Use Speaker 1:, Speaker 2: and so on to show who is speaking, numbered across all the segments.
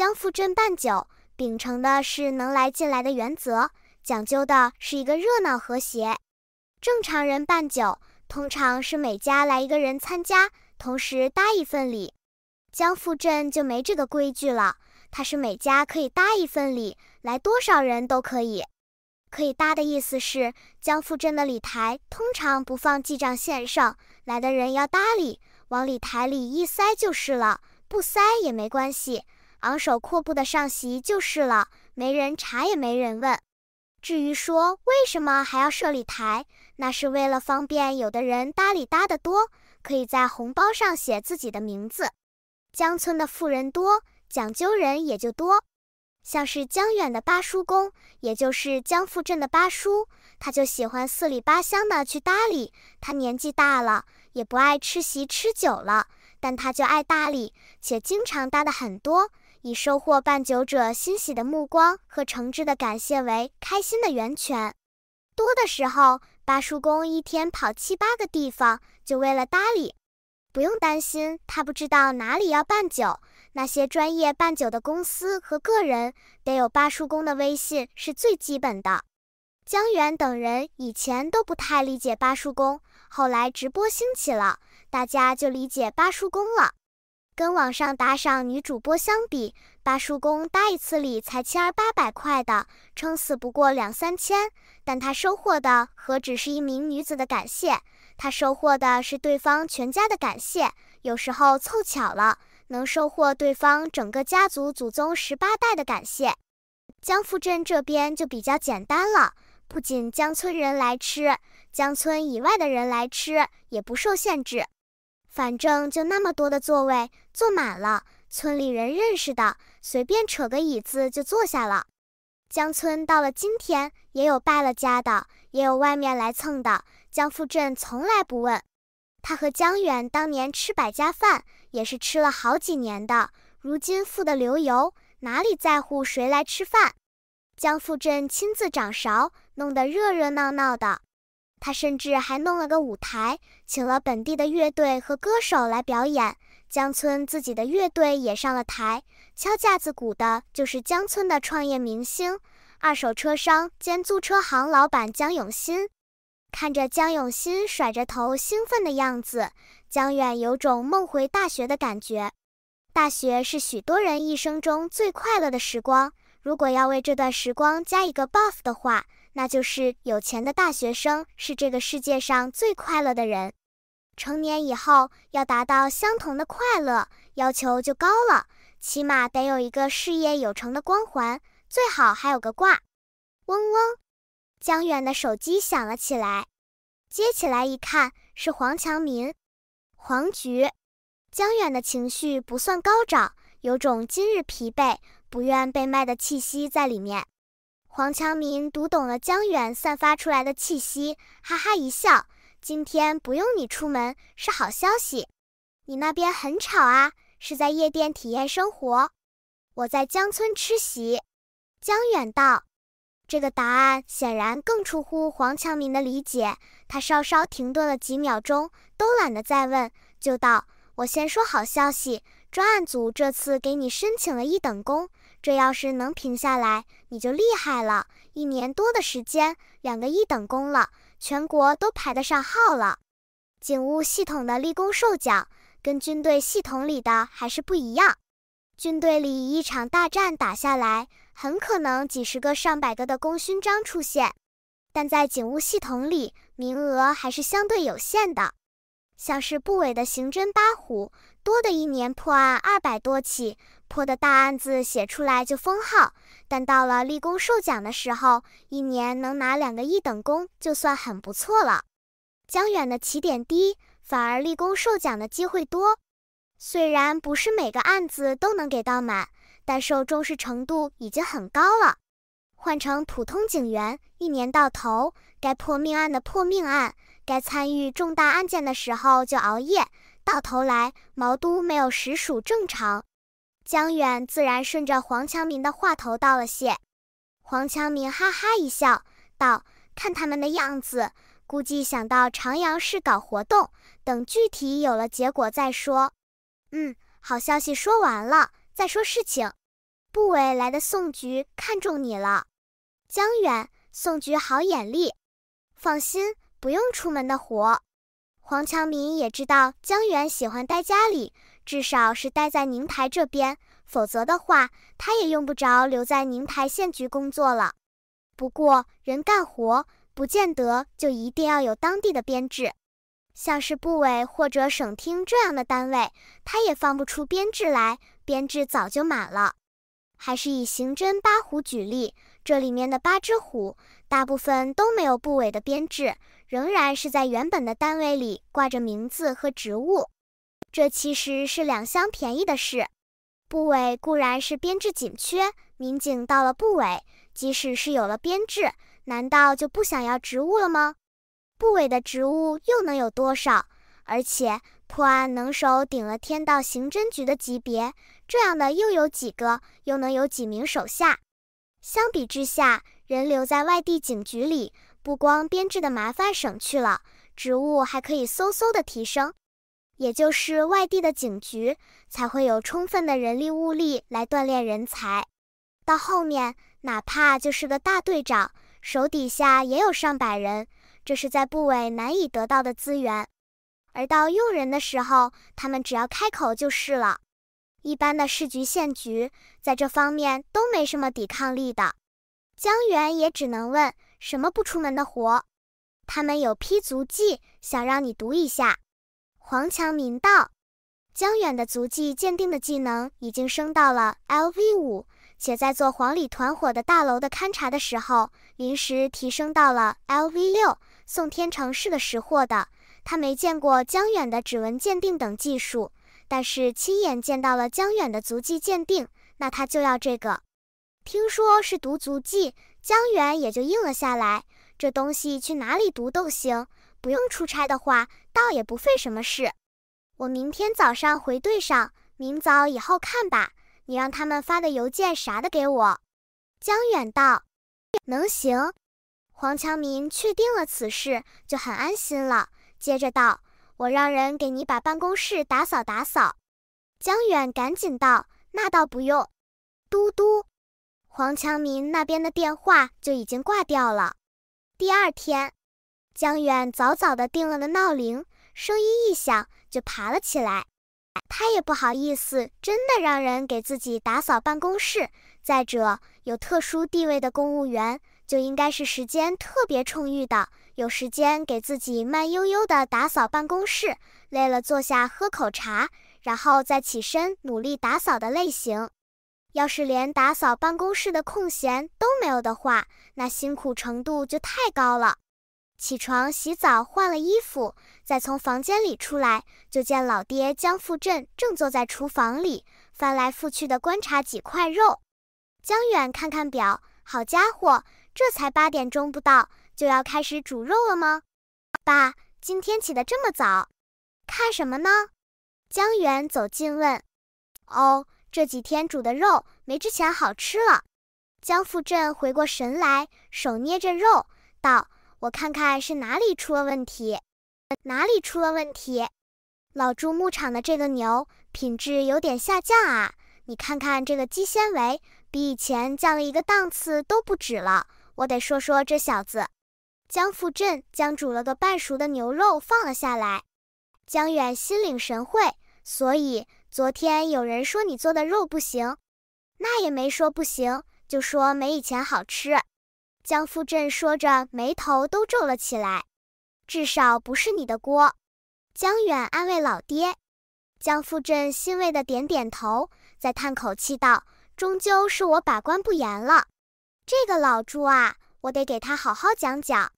Speaker 1: 江富镇办酒，秉承的是能来尽来的原则，讲究的是一个热闹和谐。正常人办酒，通常是每家来一个人参加，同时搭一份礼。江富镇就没这个规矩了，他是每家可以搭一份礼，来多少人都可以。可以搭的意思是，江富镇的礼台通常不放记账线上，来的人要搭礼，往礼台里一塞就是了，不塞也没关系，昂首阔步的上席就是了，没人查也没人问。至于说为什么还要设礼台，那是为了方便有的人搭理搭得多，可以在红包上写自己的名字。江村的富人多，讲究人也就多。像是江远的八叔公，也就是江富镇的八叔，他就喜欢四里八乡的去搭理。他年纪大了，也不爱吃席吃酒了，但他就爱搭理，且经常搭的很多。以收获办酒者欣喜的目光和诚挚的感谢为开心的源泉。多的时候，八叔公一天跑七八个地方，就为了搭理。不用担心他不知道哪里要办酒，那些专业办酒的公司和个人得有八叔公的微信是最基本的。江源等人以前都不太理解八叔公，后来直播兴起了，大家就理解八叔公了。跟网上打赏女主播相比，八叔公搭一次礼才千儿八百块的，撑死不过两三千。但他收获的何止是一名女子的感谢，他收获的是对方全家的感谢。有时候凑巧了，能收获对方整个家族祖宗十八代的感谢。江富镇这边就比较简单了，不仅江村人来吃，江村以外的人来吃也不受限制。反正就那么多的座位，坐满了，村里人认识的，随便扯个椅子就坐下了。江村到了今天，也有败了家的，也有外面来蹭的。江富镇从来不问。他和江远当年吃百家饭，也是吃了好几年的，如今富得流油，哪里在乎谁来吃饭？江富镇亲自掌勺，弄得热热闹闹的。他甚至还弄了个舞台，请了本地的乐队和歌手来表演。江村自己的乐队也上了台，敲架子鼓的就是江村的创业明星、二手车商兼租车行老板江永新。看着江永新甩着头兴奋的样子，江远有种梦回大学的感觉。大学是许多人一生中最快乐的时光，如果要为这段时光加一个 buff 的话。那就是有钱的大学生是这个世界上最快乐的人。成年以后要达到相同的快乐，要求就高了，起码得有一个事业有成的光环，最好还有个挂。嗡嗡，江远的手机响了起来，接起来一看是黄强民。黄菊，江远的情绪不算高涨，有种今日疲惫、不愿被卖的气息在里面。黄强民读懂了江远散发出来的气息，哈哈一笑：“今天不用你出门是好消息。你那边很吵啊，是在夜店体验生活？我在江村吃席。”江远道：“这个答案显然更出乎黄强民的理解。他稍稍停顿了几秒钟，都懒得再问，就道：‘我先说好消息，专案组这次给你申请了一等功。’”这要是能评下来，你就厉害了。一年多的时间，两个一等功了，全国都排得上号了。警务系统的立功受奖，跟军队系统里的还是不一样。军队里一场大战打下来，很可能几十个、上百个的功勋章出现，但在警务系统里，名额还是相对有限的。像是部委的刑侦八虎，多的一年破案二百多起。破的大案子写出来就封号，但到了立功受奖的时候，一年能拿两个一等功就算很不错了。江远的起点低，反而立功受奖的机会多。虽然不是每个案子都能给到满，但受重视程度已经很高了。换成普通警员，一年到头该破命案的破命案，该参与重大案件的时候就熬夜，到头来毛都没有实属正常。江远自然顺着黄强民的话头道了谢。黄强民哈哈一笑，道：“看他们的样子，估计想到长阳市搞活动，等具体有了结果再说。”嗯，好消息说完了，再说事情。部委来的宋局看中你了。江远，宋局好眼力，放心，不用出门的活。黄强民也知道江远喜欢待家里，至少是待在宁台这边，否则的话，他也用不着留在宁台县局工作了。不过，人干活不见得就一定要有当地的编制，像是部委或者省厅这样的单位，他也放不出编制来，编制早就满了。还是以刑侦八虎举例，这里面的八只虎，大部分都没有部委的编制，仍然是在原本的单位里挂着名字和职务。这其实是两相便宜的事。部委固然是编制紧缺，民警到了部委，即使是有了编制，难道就不想要职务了吗？部委的职务又能有多少？而且破案能手顶了天到刑侦局的级别。这样的又有几个？又能有几名手下？相比之下，人留在外地警局里，不光编制的麻烦省去了，职务还可以嗖嗖的提升。也就是外地的警局才会有充分的人力物力来锻炼人才。到后面，哪怕就是个大队长，手底下也有上百人，这是在部委难以得到的资源。而到用人的时候，他们只要开口就是了。一般的市局、县局在这方面都没什么抵抗力的。江源也只能问：什么不出门的活？他们有批足迹，想让你读一下。黄强民道：江远的足迹鉴定的技能已经升到了 LV 五，且在做黄里团伙的大楼的勘察的时候，临时提升到了 LV 六。宋天成是个识货的，他没见过江远的指纹鉴定等技术。但是亲眼见到了江远的足迹鉴定，那他就要这个。听说是读足迹，江远也就应了下来。这东西去哪里读都行，不用出差的话，倒也不费什么事。我明天早上回队上，明早以后看吧。你让他们发的邮件啥的给我。江远道：“能行。”黄强民确定了此事，就很安心了。接着道。我让人给你把办公室打扫打扫。江远赶紧道：“那倒不用。”嘟嘟，黄强民那边的电话就已经挂掉了。第二天，江远早早的定了个闹铃，声音一响就爬了起来。他也不好意思真的让人给自己打扫办公室。再者，有特殊地位的公务员就应该是时间特别充裕的。有时间给自己慢悠悠地打扫办公室，累了坐下喝口茶，然后再起身努力打扫的类型。要是连打扫办公室的空闲都没有的话，那辛苦程度就太高了。起床洗澡换了衣服，再从房间里出来，就见老爹江富镇正坐在厨房里翻来覆去地观察几块肉。江远看看表，好家伙，这才八点钟不到。就要开始煮肉了吗？爸，今天起得这么早，看什么呢？江源走近问。哦，这几天煮的肉没之前好吃了。江富镇回过神来，手捏着肉，道：“我看看是哪里出了问题。哪里出了问题？老朱牧场的这个牛品质有点下降啊！你看看这个肌纤维，比以前降了一个档次都不止了。我得说说这小子。”江富镇将煮了个半熟的牛肉放了下来，江远心领神会。所以昨天有人说你做的肉不行，那也没说不行，就说没以前好吃。江富镇说着，眉头都皱了起来。至少不是你的锅。江远安慰老爹。江富镇欣慰的点点头，再叹口气道：“终究是我把关不严了。这个老朱啊，我得给他好好讲讲。”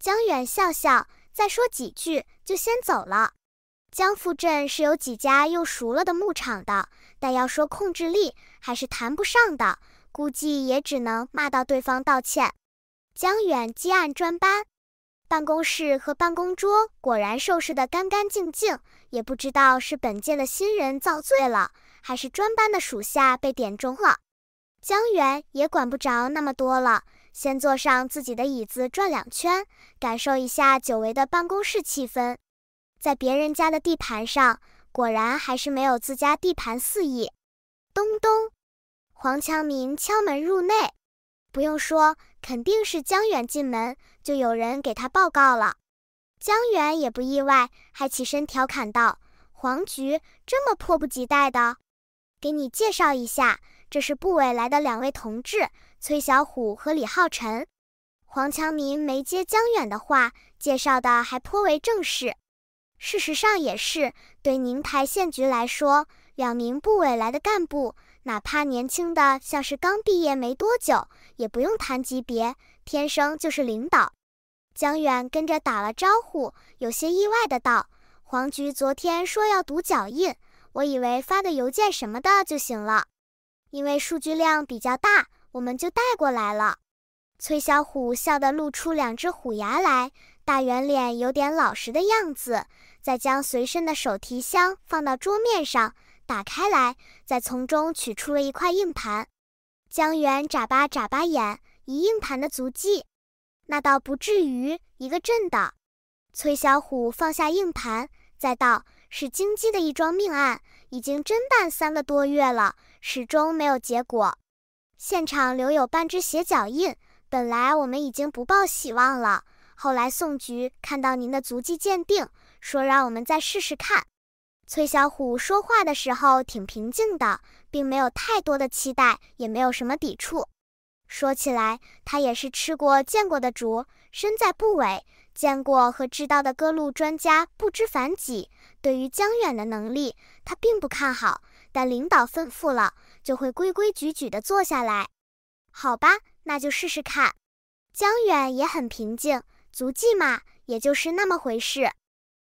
Speaker 1: 江远笑笑，再说几句就先走了。江富镇是有几家又熟了的牧场的，但要说控制力还是谈不上的，估计也只能骂到对方道歉。江远接案专班，办公室和办公桌果然收拾得干干净净，也不知道是本届的新人遭罪了，还是专班的属下被点中了。江远也管不着那么多了。先坐上自己的椅子转两圈，感受一下久违的办公室气氛。在别人家的地盘上，果然还是没有自家地盘肆意。咚咚，黄强民敲门入内，不用说，肯定是江远进门，就有人给他报告了。江远也不意外，还起身调侃道：“黄局这么迫不及待的，给你介绍一下，这是部委来的两位同志，崔小虎和李浩辰。”黄强民没接江远的话，介绍的还颇为正式。事实上也是，对宁台县局来说，两名部委来的干部，哪怕年轻的像是刚毕业没多久，也不用谈级别，天生就是领导。江远跟着打了招呼，有些意外的道：“黄局昨天说要读脚印，我以为发个邮件什么的就行了，因为数据量比较大，我们就带过来了。”崔小虎笑得露出两只虎牙来，大圆脸有点老实的样子，再将随身的手提箱放到桌面上，打开来，再从中取出了一块硬盘。江源眨巴眨巴眼，一硬盘的足迹。那倒不至于一个镇的。崔小虎放下硬盘，再道：“是京畿的一桩命案，已经侦办三个多月了，始终没有结果。现场留有半只鞋脚印，本来我们已经不抱希望了。后来宋局看到您的足迹鉴定，说让我们再试试看。”崔小虎说话的时候挺平静的，并没有太多的期待，也没有什么抵触。说起来，他也是吃过见过的主，身在部委，见过和知道的各路专家不知凡几。对于江远的能力，他并不看好，但领导吩咐了，就会规规矩矩地坐下来。好吧，那就试试看。江远也很平静，足迹嘛，也就是那么回事。